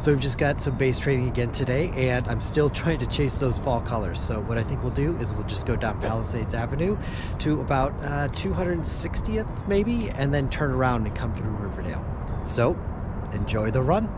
So we've just got some base training again today, and I'm still trying to chase those fall colors. So what I think we'll do is we'll just go down Palisades Avenue to about uh, 260th maybe, and then turn around and come through Riverdale. So enjoy the run.